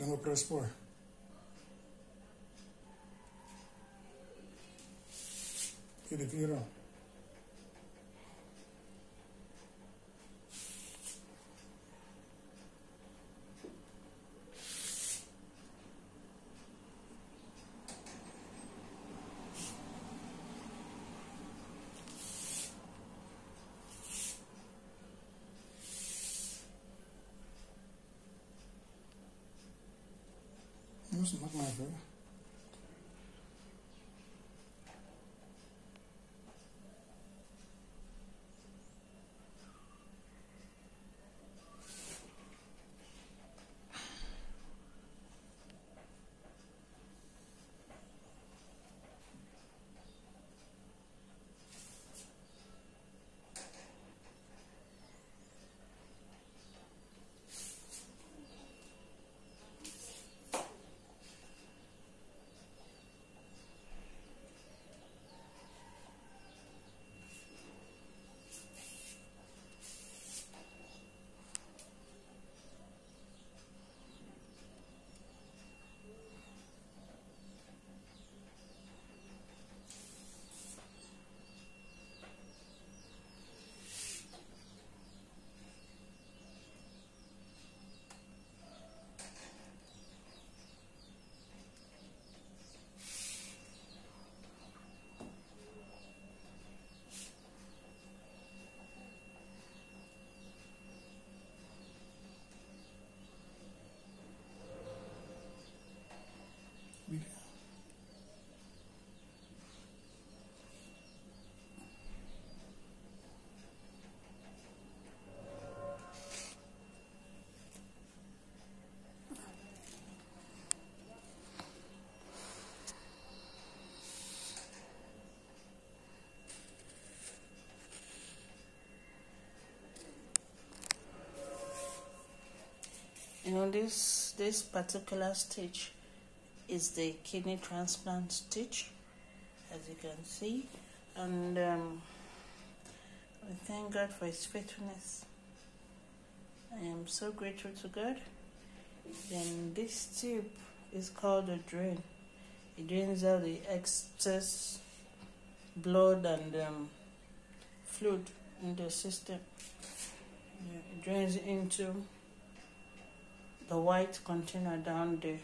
Don't go press 4. Hit it, hero. 什么什么词 you know this this particular stitch is the kidney transplant stitch as you can see. And um, I thank God for his faithfulness. I am so grateful to God. Then this tube is called a drain. It drains out the excess blood and um, fluid in the system. Yeah, it drains into the white container down there